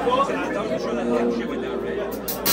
I'm sure that like shit went down,